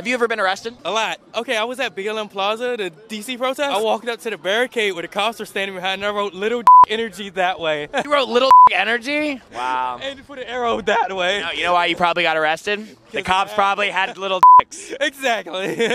Have you ever been arrested? A lot. Okay, I was at BLM Plaza, the DC protest. I walked up to the barricade where the cops were standing behind, and I wrote "little energy" that way, You wrote little energy? Wow. and put an arrow that way. No, you know why you probably got arrested? The cops probably had little dicks. Exactly.